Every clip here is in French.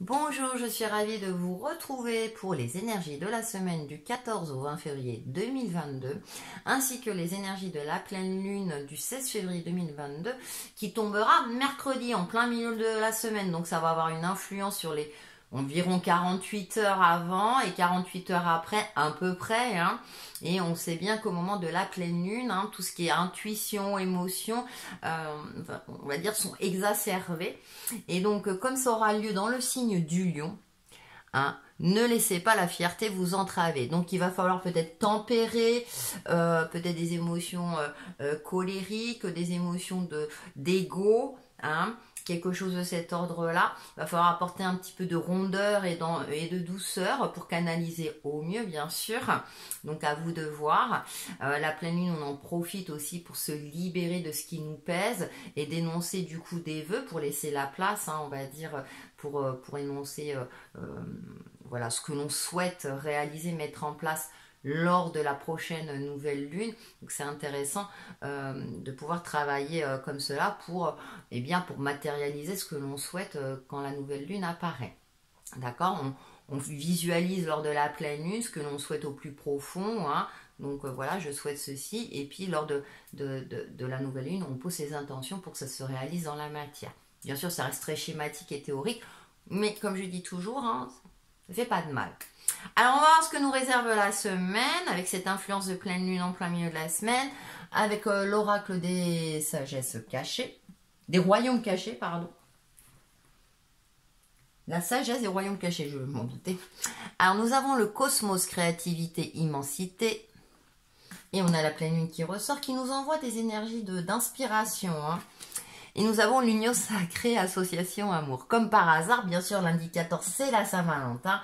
Bonjour, je suis ravie de vous retrouver pour les énergies de la semaine du 14 au 20 février 2022, ainsi que les énergies de la pleine lune du 16 février 2022, qui tombera mercredi en plein milieu de la semaine. Donc ça va avoir une influence sur les environ 48 heures avant et 48 heures après, à peu près. Hein. Et on sait bien qu'au moment de la pleine lune, hein, tout ce qui est intuition, émotion, euh, on va dire, sont exacerbés. Et donc, comme ça aura lieu dans le signe du lion, hein, ne laissez pas la fierté vous entraver. Donc il va falloir peut-être tempérer, euh, peut-être des émotions euh, colériques, des émotions de d'ego, hein, quelque chose de cet ordre-là. Il va falloir apporter un petit peu de rondeur et, de douceur pour canaliser au mieux, bien sûr. Donc à vous de voir. Euh, la pleine lune, on en profite aussi pour se libérer de ce qui nous pèse et d'énoncer du coup des vœux pour laisser la place, hein, on va dire, pour, euh, énoncer euh, voilà, ce que l'on souhaite réaliser, mettre en place lors de la prochaine nouvelle lune. Donc c'est intéressant euh, de pouvoir travailler euh, comme cela pour, eh bien, pour matérialiser ce que l'on souhaite euh, quand la nouvelle lune apparaît. D'accord? On, visualise lors de la pleine lune ce que l'on souhaite au plus profond. Hein. Donc voilà, je souhaite ceci. Et puis lors de, de, la nouvelle lune, on pose ses intentions pour que ça se réalise dans la matière. Bien sûr, ça reste très schématique et théorique. Mais comme je dis toujours, hein, ça ne fait pas de mal. Alors on va voir ce que nous réserve la semaine avec cette influence de pleine lune en plein milieu de la semaine, avec euh, l'oracle des sagesses cachées, des royaumes cachés, pardon. La sagesse des royaumes cachés, je m'en douter. Alors nous avons le cosmos, créativité, immensité. Et on a la pleine lune qui ressort, qui nous envoie des énergies d'inspiration. Hein. Et nous avons l'union sacrée association amour. Comme par hasard, bien sûr, l'indicateur c'est la Saint-Valentin.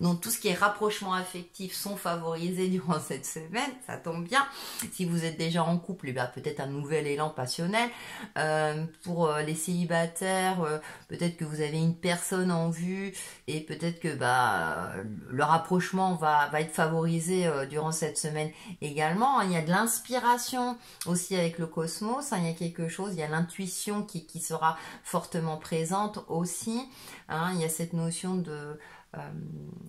Donc tout ce qui est rapprochement affectif sont favorisés durant cette semaine. Ça tombe bien. Si vous êtes déjà en couple, eh bien peut-être un nouvel élan passionnel. Euh, pour euh, les célibataires, euh, peut-être que vous avez une personne en vue et peut-être que bah le rapprochement va, va être favorisé durant cette semaine également. Il y a de l'inspiration aussi avec le cosmos. Hein. Il y a quelque chose, il y a l'intuition qui, sera fortement présente aussi. Hein. il y a cette notion de, euh,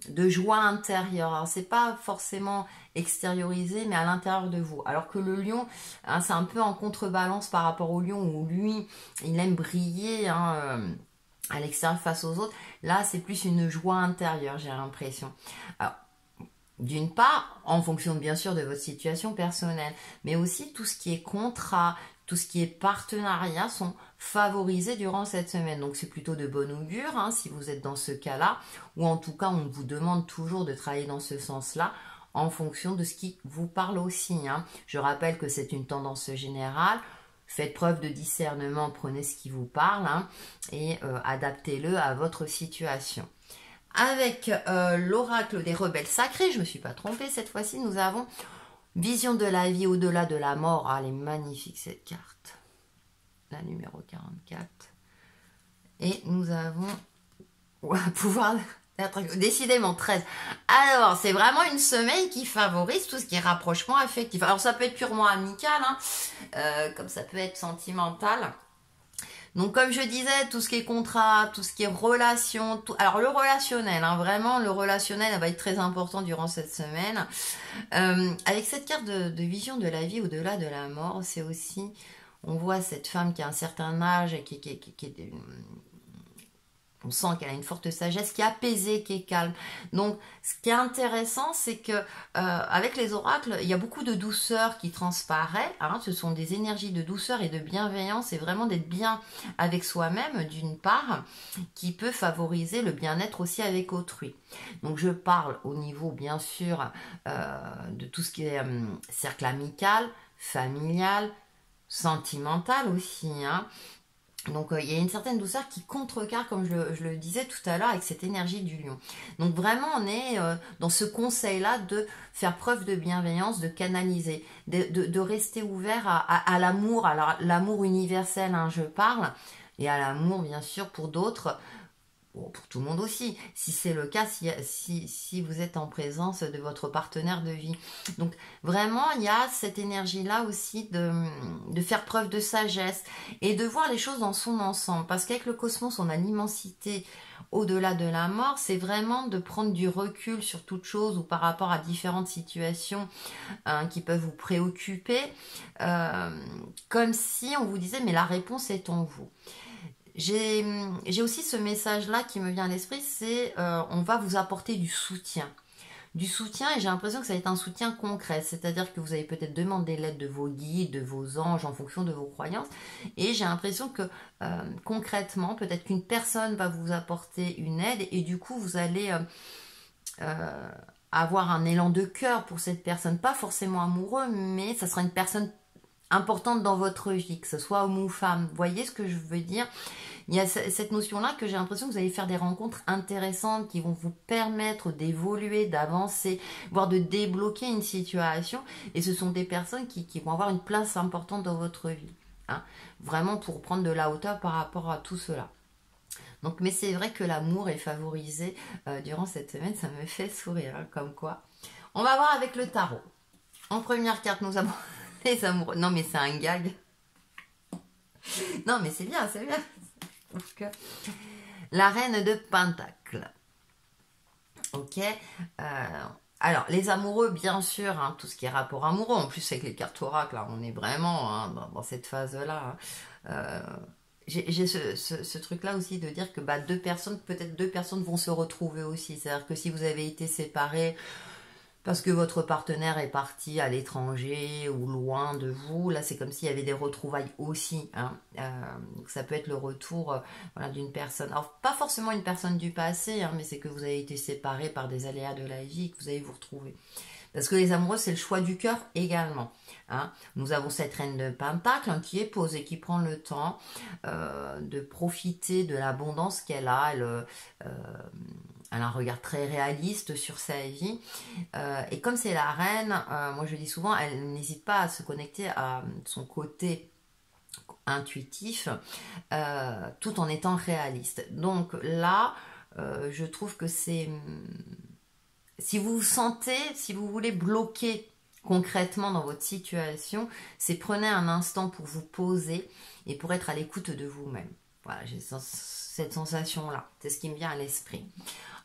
de joie intérieure. Alors c'est pas forcément extériorisé, mais à l'intérieur de vous. Alors que le lion, hein, c'est un peu en contrebalance par rapport au lion où lui, il aime briller. Hein, euh, à l'extérieur face aux autres, là c'est plus une joie intérieure, j'ai l'impression. D'une part, en fonction bien sûr de votre situation personnelle, mais aussi tout ce qui est contrat, tout ce qui est partenariat sont favorisés durant cette semaine. Donc c'est plutôt de bon augure hein, si vous êtes dans ce cas-là, ou en tout cas on vous demande toujours de travailler dans ce sens-là en fonction de ce qui vous parle aussi. Hein. Je rappelle que c'est une tendance générale. Faites preuve de discernement, prenez ce qui vous parle hein, et euh, adaptez-le à votre situation. Avec euh, l'oracle des rebelles sacrés, je ne me suis pas trompée cette fois-ci, nous avons Vision de la vie au-delà de la mort. Ah, elle est magnifique cette carte. La numéro 44. Et nous avons pouvoir Décidément 13. Alors, c'est vraiment une semaine qui favorise tout ce qui est rapprochement affectif. Alors, ça peut être purement amical, hein, euh, comme ça peut être sentimental. Donc comme je disais, tout ce qui est contrat, tout ce qui est relation, tout... alors le relationnel, hein, vraiment le relationnel va être très important durant cette semaine. Euh, avec cette carte de, vision de la vie au-delà de la mort, c'est aussi, on voit cette femme qui a un certain âge et qui, qui, qui est on sent qu'elle a une forte sagesse qui est apaisée, qui est calme. Donc, ce qui est intéressant, c'est que euh, avec les oracles, il y a beaucoup de douceur qui transparaît. Hein. ce sont des énergies de douceur et de bienveillance et vraiment d'être bien avec soi-même, d'une part, qui peut favoriser le bien-être aussi avec autrui. Donc, je parle au niveau, bien sûr, euh, de tout ce qui est euh, cercle amical, familial, sentimental aussi. Hein. Donc euh, il y a une certaine douceur qui contrecarre, comme je le, disais tout à l'heure, avec cette énergie du lion. Donc vraiment on est euh, dans ce conseil-là de faire preuve de bienveillance, de canaliser, de, rester ouvert à, l'amour, à l'amour universel, hein, je parle, et à l'amour bien sûr pour d'autres, pour tout le monde aussi, si c'est le cas, si, si, vous êtes en présence de votre partenaire de vie. Donc vraiment, il y a cette énergie-là aussi de, de, faire preuve de sagesse et de voir les choses dans son ensemble. Parce qu'avec le cosmos, on a l'immensité au-delà de la mort, c'est vraiment de prendre du recul sur toute chose ou par rapport à différentes situations hein, qui peuvent vous préoccuper, euh, comme si on vous disait mais la réponse est en vous. J'ai aussi ce message-là qui me vient à l'esprit, c'est euh, on va vous apporter du soutien. Du soutien, et j'ai l'impression que ça va être un soutien concret, c'est-à-dire que vous avez peut-être demandé l'aide de vos guides, de vos anges en fonction de vos croyances, et j'ai l'impression que euh, concrètement, peut-être qu'une personne va vous apporter une aide, et du coup, vous allez euh, avoir un élan de cœur pour cette personne, pas forcément amoureux, mais ça sera une personne importante dans votre vie, que ce soit homme ou femme. Vous voyez ce que je veux dire? Il y a cette notion-là que j'ai l'impression que vous allez faire des rencontres intéressantes qui vont vous permettre d'évoluer, d'avancer, voire de débloquer une situation. Et ce sont des personnes qui, vont avoir une place importante dans votre vie. Hein. Vraiment pour prendre de la hauteur par rapport à tout cela. Donc, mais c'est vrai que l'amour est favorisé euh, durant cette semaine, ça me fait sourire, hein, comme quoi. On va voir avec le tarot. En première carte, nous avons les amoureux. Non, mais c'est un gag. Non, mais c'est bien, c'est bien. La reine de Pentacle. Ok. Euh, alors, les amoureux, bien sûr, hein, tout ce qui est rapport amoureux. En plus, avec les cartes oracles, on est vraiment hein, dans, cette phase-là. Hein. Euh, j'ai ce, truc-là aussi de dire que bah, deux personnes, peut-être deux personnes vont se retrouver aussi. C'est-à-dire que si vous avez été séparés, parce que votre partenaire est parti à l'étranger ou loin de vous. Là, c'est comme s'il y avait des retrouvailles aussi. Hein. Euh, ça peut être le retour euh, d'une personne. Alors, pas forcément une personne du passé, hein, mais c'est que vous avez été séparés par des aléas de la vie que vous allez vous retrouver. Parce que les amoureux, c'est le choix du cœur également. Hein. Nous avons cette reine de Pentacle qui est posée, qui prend le temps euh, de profiter de l'abondance qu'elle a. Elle, elle a un regard très réaliste sur sa vie. Euh, et comme c'est la reine, euh, moi je dis souvent, elle n'hésite pas à se connecter à son côté intuitif euh, tout en étant réaliste. Donc là, je trouve que c'est... Si vous vous sentez, si vous voulez bloquer concrètement dans votre situation, c'est prenez un instant pour vous poser et pour être à l'écoute de vous-même. Voilà, j'ai cette sensation-là. C'est ce qui me vient à l'esprit.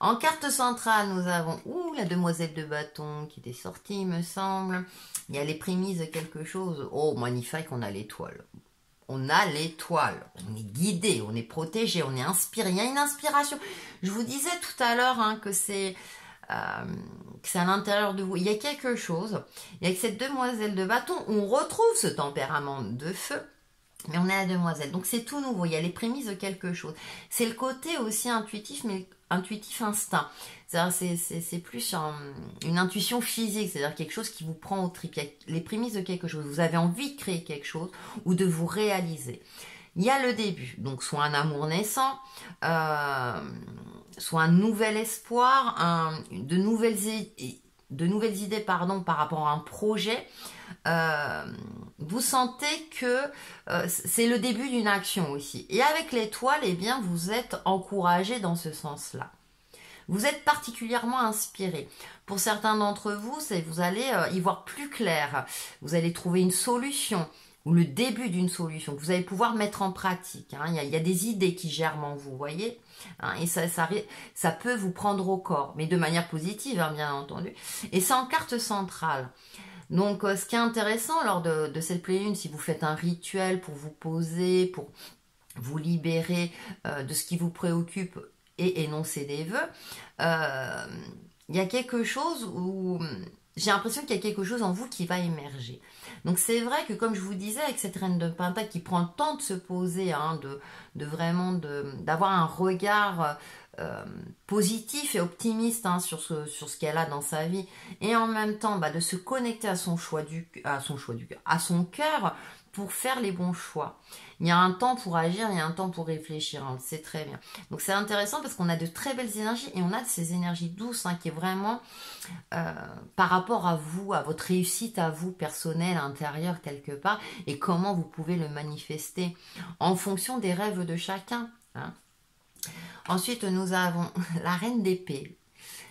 En carte centrale, nous avons ouh, la demoiselle de bâton qui était sortie, il me semble. Il y a les prémices de quelque chose. Oh, magnifique, on a l'étoile. On a l'étoile. On est guidé, on est protégé, on est inspiré. Il y a une inspiration. Je vous disais tout à l'heure hein, que c'est euh, à l'intérieur de vous. Il y a quelque chose. Et avec cette demoiselle de bâton, on retrouve ce tempérament de feu. Mais on est la demoiselle. Donc c'est tout nouveau. Il y a les prémices de quelque chose. C'est le côté aussi intuitif, mais intuitif instinct. C'est plus une intuition physique, c'est-à-dire quelque chose qui vous prend au trip. les prémices de quelque chose. Vous avez envie de créer quelque chose ou de vous réaliser. Il y a le début, donc soit un amour naissant, euh, soit un nouvel espoir, de, nouvelles, de nouvelles idées pardon, par rapport à un projet. Euh, vous sentez que euh, c'est le début d'une action aussi. Et avec l'étoile, eh bien, vous êtes encouragé dans ce sens-là. Vous êtes particulièrement inspiré. Pour certains d'entre vous, vous allez euh, y voir plus clair. Vous allez trouver une solution ou le début d'une solution que vous allez pouvoir mettre en pratique. Hein. Il, y a, des idées qui germent en vous, voyez hein. Et ça, ça, peut vous prendre au corps, mais de manière positive, hein, bien entendu. Et c'est en carte centrale. Donc, euh, ce qui est intéressant lors de, cette pleine si vous faites un rituel pour vous poser, pour vous libérer euh, de ce qui vous préoccupe et énoncer des vœux, euh, il y a quelque chose où j'ai l'impression qu'il y a quelque chose en vous qui va émerger. Donc c'est vrai que comme je vous disais avec cette reine de Pentacle qui prend le temps de se poser, hein, de, de, vraiment d'avoir un regard euh, positif et optimiste hein, sur ce, qu'elle a dans sa vie et en même temps bah, de se connecter à son choix du à son choix du cœur, à son cœur pour faire les bons choix. Il y a un temps pour agir, il y a un temps pour réfléchir, on le sait très bien. Donc c'est intéressant parce qu'on a de très belles énergies et on a de ces énergies douces hein, qui est vraiment euh, par rapport à vous, à votre réussite à vous personnelle, intérieure quelque part et comment vous pouvez le manifester en fonction des rêves de chacun. Hein. Ensuite, nous avons la reine d'épée.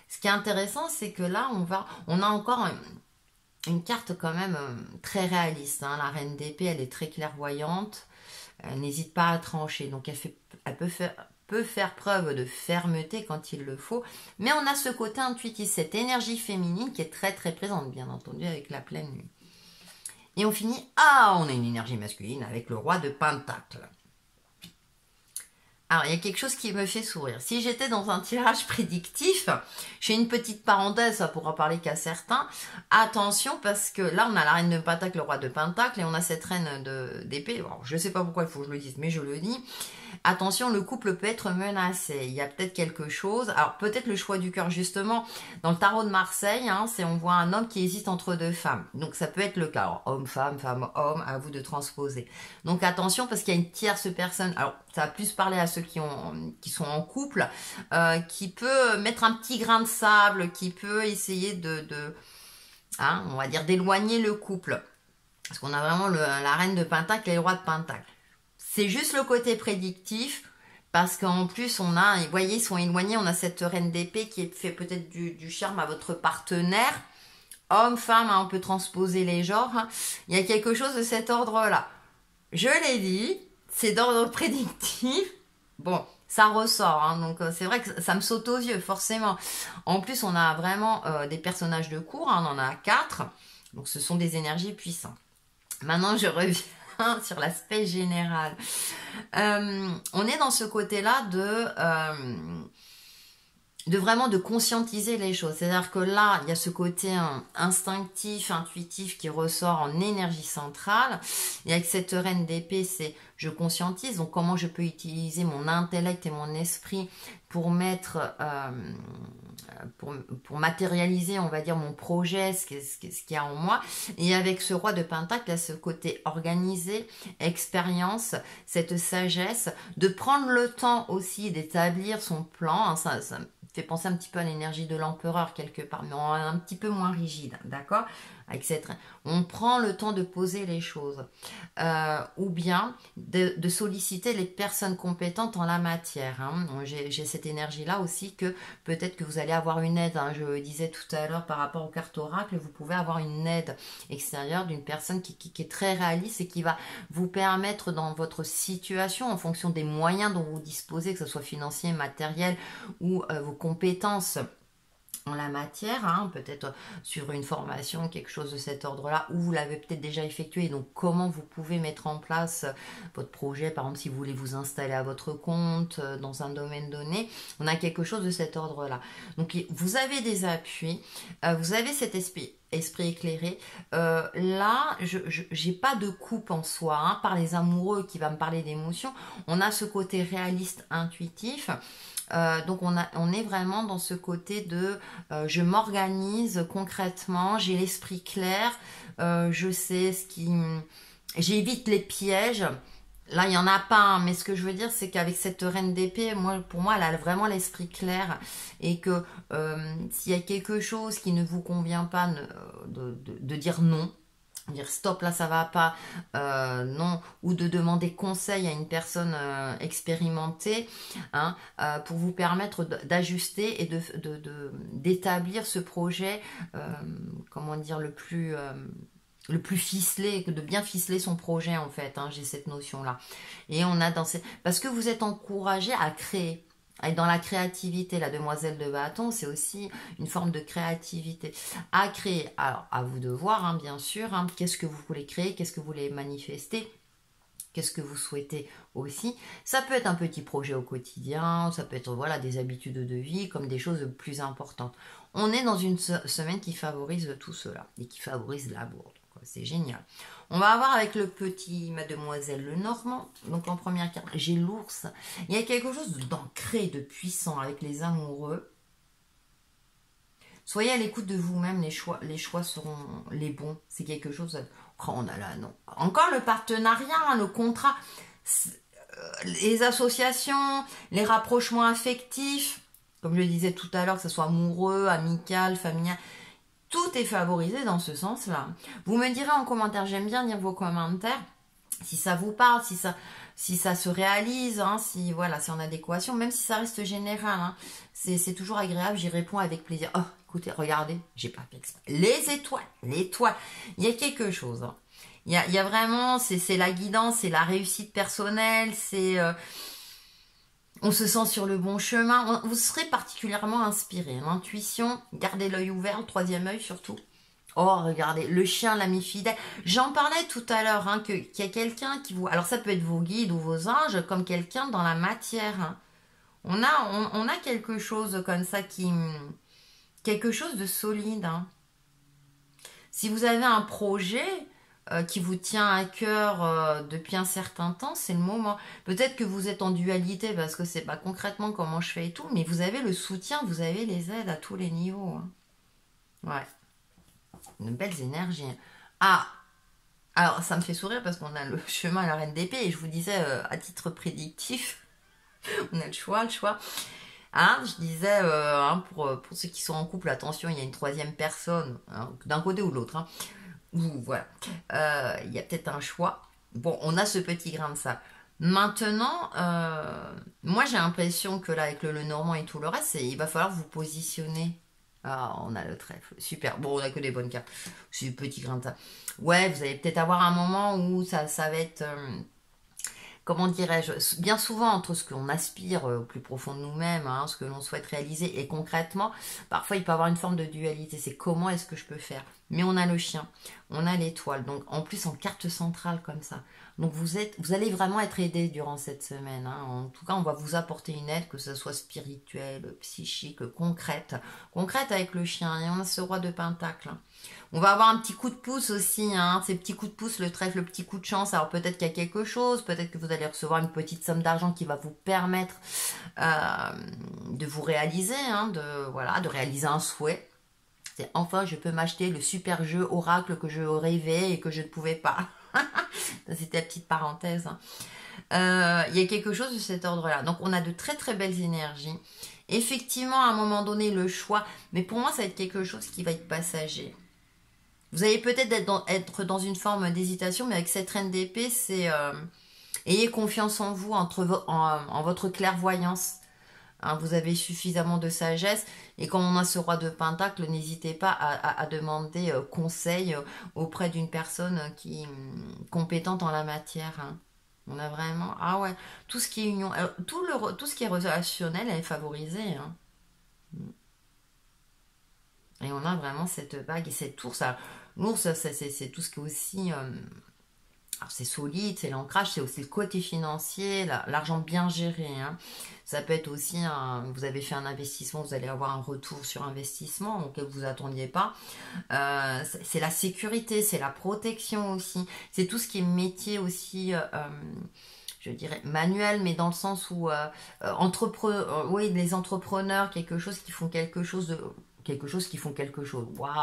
Ce qui est intéressant, c'est que là, on, va, on a encore une carte quand même euh, très réaliste. Hein. La reine d'épée, elle est très clairvoyante. Elle n'hésite pas à trancher. Donc, elle, peut, faire, peut faire preuve de fermeté quand il le faut. Mais on a ce côté intuitif, cette énergie féminine qui est très très présente, bien entendu, avec la pleine lune. Et on finit, ah, on a une énergie masculine avec le roi de Pentacle. Alors, il y a quelque chose qui me fait sourire. Si j'étais dans un tirage prédictif, j'ai une petite parenthèse, ça pourra parler qu'à certains. Attention, parce que là, on a la reine de Pentacle, le roi de Pentacle, et on a cette reine d'épée. je ne sais pas pourquoi il faut que je le dise, mais je le dis. Attention, le couple peut être menacé. Il y a peut-être quelque chose. Alors, peut-être le choix du cœur, justement. Dans le tarot de Marseille, hein, c'est on voit un homme qui hésite entre deux femmes. Donc, ça peut être le cas. homme, femme, femme, homme, à vous de transposer. Donc, attention, parce qu'il y a une tierce personne. Alors, ça va plus parler à ceux qui, ont, qui sont en couple, euh, qui peut mettre un petit grain de sable, qui peut essayer de, hein, dire, d'éloigner le couple. Parce qu'on a vraiment la reine de Pentacle et le roi de Pentacle. C'est juste le côté prédictif. Parce qu'en plus, on a, vous voyez, ils sont éloignés, on a cette reine d'épée qui fait peut-être du, charme à votre partenaire. Homme, femme, hein, on peut transposer les genres. Hein. Il y a quelque chose de cet ordre-là. Je l'ai dit, c'est d'ordre prédictif. Bon, ça ressort, hein, donc euh, c'est vrai que ça me saute aux yeux, forcément. En plus, on a vraiment euh, des personnages de cours, on en a quatre, donc ce sont des énergies puissantes. Maintenant, je reviens sur l'aspect général. Euh, on est dans ce côté-là de de vraiment de conscientiser les choses. C'est-à-dire que là, il y a ce côté hein, instinctif, intuitif qui ressort en énergie centrale. Et avec cette reine d'épée, c'est je conscientise. Donc comment je peux utiliser mon intellect et mon esprit pour mettre, euh, pour, pour, matérialiser, on va dire, mon projet, ce qu'il ce, y a en moi. Et avec ce roi de Pentacle, il y a ce côté organisé, expérience, cette sagesse, de prendre le temps aussi d'établir son plan. Hein, fait penser un petit peu à l'énergie de l'empereur quelque part, mais un petit peu moins rigide, d'accord? On prend le temps de poser les choses. Euh, ou bien de, solliciter les personnes compétentes en la matière. Hein. J'ai cette énergie-là aussi que peut-être que vous allez avoir une aide. Hein. Je disais tout à l'heure par rapport aux cartes oracle, vous pouvez avoir une aide extérieure d'une personne qui, est très réaliste et qui va vous permettre dans votre situation, en fonction des moyens dont vous disposez, que ce soit financier, matériel ou euh, vos compétences, la matière, hein, peut-être sur une formation, quelque chose de cet ordre-là, ou vous l'avez peut-être déjà effectué, donc comment vous pouvez mettre en place votre projet, par exemple si vous voulez vous installer à votre compte euh, dans un domaine donné, on a quelque chose de cet ordre-là. Donc vous avez des appuis, euh, vous avez cet esprit esprit éclairé. Euh, là, je n'ai pas de coupe en soi. Hein, par les amoureux qui va me parler d'émotions, on a ce côté réaliste, intuitif. Euh, donc on, a, on est vraiment dans ce côté de euh, je m'organise concrètement, j'ai l'esprit clair, je sais ce qui... J'évite les pièges. Là, il n'y en a pas, hein, mais ce que je veux dire, c'est qu'avec cette reine d'épée, moi, pour moi, elle a vraiment l'esprit clair et que s'il y a quelque chose qui ne vous convient pas, de dire non, dire stop là ça va pas euh, non ou de demander conseil à une personne euh, expérimentée hein, euh, pour vous permettre d'ajuster et d'établir ce projet comment dire le plus le plus ficelé, de bien ficeler son projet en fait, hein, j'ai cette notion là. Et on a dans ces... Parce que vous êtes encouragé à créer, et dans la créativité, la demoiselle de bâton, c'est aussi une forme de créativité à créer. Alors, à vous de voir, hein, bien sûr, hein, qu'est-ce que vous voulez créer, qu'est-ce que vous voulez manifester, qu'est-ce que vous souhaitez aussi. Ça peut être un petit projet au quotidien, ça peut être voilà des habitudes de vie, comme des choses plus importantes. On est dans une semaine qui favorise tout cela et qui favorise la bourde. C'est génial. On va avoir avec le petit Mademoiselle le Normand. Donc en première carte, j'ai l'ours. Il y a quelque chose d'ancré, de puissant avec les amoureux. Soyez à l'écoute de vous-même, les choix, les choix seront les bons. C'est quelque chose. Oh, on a là, non. Encore le partenariat, le contrat, euh, les associations, les rapprochements affectifs, comme je le disais tout à l'heure, que ce soit amoureux, amical, familial. Tout est favorisé dans ce sens-là. Vous me direz en commentaire, j'aime bien lire vos commentaires. Si ça vous parle, si ça, si ça se réalise, hein, si voilà, c'est en adéquation, même si ça reste général, hein, c'est toujours agréable, j'y réponds avec plaisir. Oh, écoutez, regardez, j'ai pas fait Les étoiles, l'étoile, il y a quelque chose. Hein. Il, y a, y a, vraiment, c'est la guidance, c'est la réussite personnelle, c'est... Euh, on se sent sur le bon chemin. Vous serez particulièrement inspiré. L'intuition, gardez l'œil ouvert, le troisième œil surtout. Oh, regardez, le chien, l'ami fidèle. J'en parlais tout à l'heure, hein, qu'il y a quelqu'un qui vous... Alors ça peut être vos guides ou vos anges, comme quelqu'un dans la matière. Hein. On, a, on, a quelque chose comme ça qui... Quelque chose de solide. Hein. Si vous avez un projet euh, qui vous tient à cœur euh, depuis un certain temps, c'est le moment. Peut-être que vous êtes en dualité parce que c'est pas concrètement comment je fais et tout, mais vous avez le soutien, vous avez les aides à tous les niveaux. Ouais de belles énergies. Ah Alors, ça me fait sourire parce qu'on a le chemin à la reine d'épée et je vous disais, euh, à titre prédictif, on a le choix, le choix. Hein, je disais, hein, pour, pour ceux qui sont en couple, attention, il y a une troisième personne, hein, d'un côté ou de l'autre. Il y a peut-être un choix. Bon, on a ce petit grain de ça. Maintenant, moi j'ai l'impression que là, avec le, le normand et tout le reste, il va falloir vous positionner ah, on a le trèfle. Super. Bon, on a que des bonnes cartes. C'est petit grain de ça. Ouais, vous allez peut-être avoir un moment où ça, ça va être... Euh, comment dirais-je Bien souvent, entre ce qu'on aspire euh, au plus profond de nous-mêmes, hein, ce que l'on souhaite réaliser, et concrètement, parfois il peut y avoir une forme de dualité. C'est comment est-ce que je peux faire? Mais on a le chien, on a l'étoile. Donc, en plus, en carte centrale comme ça. Donc vous, êtes, vous allez vraiment être aidé durant cette semaine. Hein. En tout cas, on va vous apporter une aide, que ce soit spirituelle, psychique, concrète. Concrète avec le chien. Et on a ce roi de pentacle. Hein. On va avoir un petit coup de pouce aussi. Hein. Ces petits coups de pouce, le trèfle, le petit coup de chance. Alors peut-être qu'il y a quelque chose. Peut-être que vous allez recevoir une petite somme d'argent qui va vous permettre euh, de vous réaliser. de, voilà, de réaliser un souhait. Enfin, je peux m'acheter le super jeu oracle que je rêvais et que je ne pouvais pas. C'était la petite parenthèse. Hein. Euh, il y a quelque chose de cet ordre-là. Donc on a de très très belles énergies. Effectivement, à un moment donné, le choix, mais pour moi, ça va être quelque chose qui va être passager. Vous allez peut-être être, dans une forme d'hésitation, mais avec cette reine d'épée, c'est euh, ayez confiance en vous, entre en, votre clairvoyance. Hein, vous avez suffisamment de sagesse. Et quand on a ce roi de pentacle, n'hésitez pas à, demander euh, conseil euh, auprès d'une personne qui hum, compétente en la matière. Hein. On a vraiment ah ouais tout ce qui est union, tout le tout ce qui est relationnel est favorisé. Hein. Et on a vraiment cette bague et cette ours. L'ours, c'est tout ce qui est aussi hum, c'est solide, c'est l'ancrage, c'est aussi le côté financier, l'argent bien géré. Hein. Ça peut être aussi, vous avez fait un investissement, vous allez avoir un retour sur investissement auquel vous attendiez pas. Euh, c'est la sécurité, c'est la protection aussi. C'est tout ce qui est métier aussi. Euh, euh, je dirais manuel, mais dans le sens où oui, les entrepreneurs, quelque chose qui font quelque chose de quelque chose qui font quelque chose. Waouh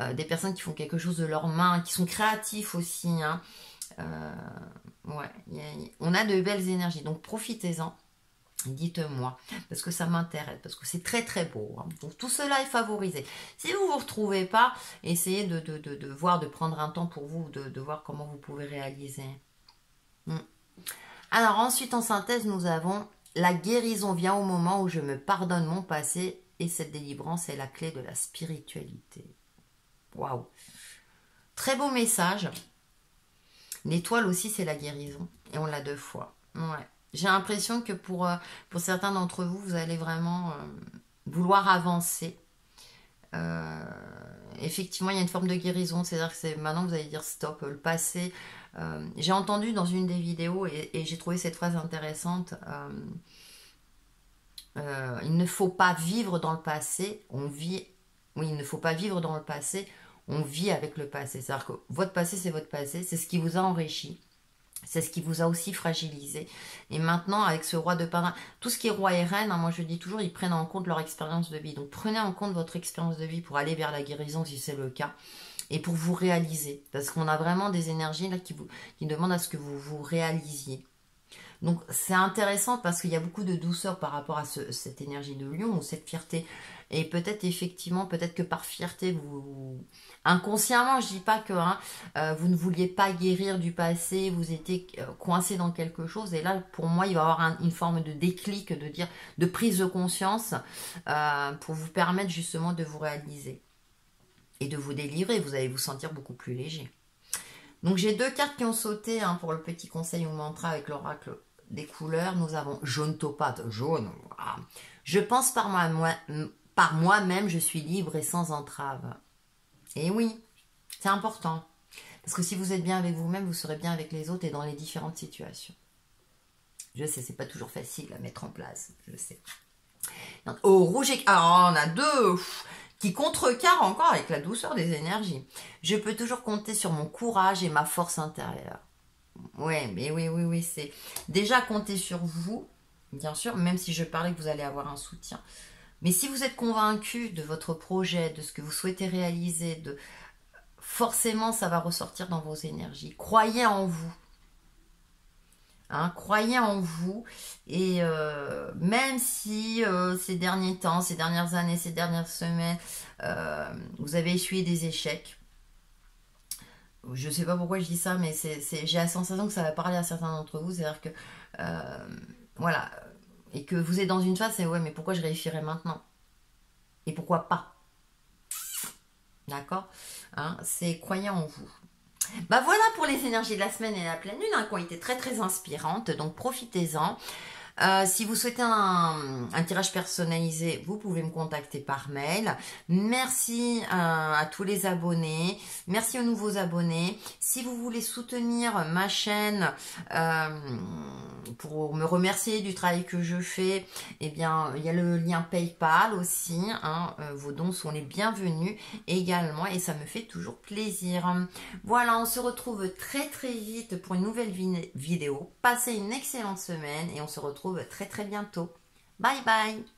euh, des personnes qui font quelque chose de leurs mains, qui sont créatifs aussi. Hein. Euh, on a de belles énergies, donc profitez-en. Dites-moi, parce que ça m'intéresse, parce que c'est très très beau. Hein. Donc tout cela est favorisé. Si vous ne vous retrouvez pas, essayez de, voir, de prendre un temps pour vous, de, voir comment vous pouvez réaliser. Hmm. Alors ensuite, en synthèse, nous avons la guérison vient au moment où je me pardonne mon passé et cette délivrance est la clé de la spiritualité. Waouh Très beau message. L'étoile aussi, c'est la guérison. Et on l'a deux fois. Ouais. J'ai l'impression que pour, euh, certains d'entre vous, vous allez vraiment euh, vouloir avancer. Euh, effectivement, il y a une forme de guérison. C'est-à-dire que c'est maintenant vous allez dire stop, le passé. j'ai entendu dans une des vidéos et, et j'ai trouvé cette phrase intéressante. il ne faut pas vivre dans le passé, on vit. Oui, il ne faut pas vivre dans le passé, on vit avec le passé. C'est-à-dire que votre passé, c'est votre passé, c'est ce qui vous a enrichi. C'est ce qui vous a aussi fragilisé. Et maintenant, avec ce roi de pardon, tout ce qui est roi et reine, hein, moi je dis toujours, ils prennent en compte leur expérience de vie. Donc prenez en compte votre expérience de vie pour aller vers la guérison si c'est le cas. Et pour vous réaliser. Parce qu'on a vraiment des énergies là qui, vous, qui demandent à ce que vous vous réalisiez. Donc c'est intéressant parce qu'il y a beaucoup de douceur par rapport à cette énergie de lion ou cette fierté. Et peut-être effectivement, peut-être que par fierté, vous inconsciemment, je dis pas que hein, euh, vous ne vouliez pas guérir du passé, vous étiez euh, coincé dans quelque chose. Et là, pour moi, il va y avoir une forme de déclic, de dire, de prise de conscience euh, pour vous permettre justement de vous réaliser et de vous délivrer. Vous allez vous sentir beaucoup plus léger. Donc j'ai deux cartes qui ont sauté hein, pour le petit conseil ou mantra avec l'oracle des couleurs. Nous avons jaune topate, jaune. Je pense par moi, moi par moi-même, je suis libre et sans entrave. Et oui, c'est important. Parce que si vous êtes bien avec vous-même, vous serez bien avec les autres et dans les différentes situations. Je sais, c'est pas toujours facile à mettre en place, je sais. Au rouge et... Ah, on a deux qui contrecarrent encore avec la douceur des énergies. Je peux toujours compter sur mon courage et ma force intérieure. Ouais, mais oui, oui, oui, c'est déjà compter sur vous, bien sûr, même si je parlais que vous allez avoir un soutien. Mais si vous êtes convaincu de votre projet, de ce que vous souhaitez réaliser, de forcément ça va ressortir dans vos énergies. Croyez en vous. Hein, croyez en vous et euh, même si euh, ces derniers temps, ces dernières années, ces dernières semaines, euh, vous avez essuyé des échecs, je ne sais pas pourquoi je dis ça, mais j'ai la sensation que ça va parler à certains d'entre vous, c'est-à-dire que voilà, et que vous êtes dans une phase, c'est ouais, mais pourquoi je réussirais maintenant? Et pourquoi pas? D'accord? Hein, C'est croyez en vous. Bah voilà pour les énergies de la semaine et la pleine lune hein, qui ont été très très inspirantes, donc profitez-en. Euh, si vous souhaitez un, tirage personnalisé, vous pouvez me contacter par mail. Merci euh, à tous les abonnés. Merci aux nouveaux abonnés. Si vous voulez soutenir ma chaîne euh, pour me remercier du travail que je fais, eh bien, il y a le lien PayPal aussi. Hein. vos dons sont les bienvenus également et ça me fait toujours plaisir. Voilà, on se retrouve très très vite pour une nouvelle vidéo. Passez une excellente semaine et on se très très bientôt. Bye bye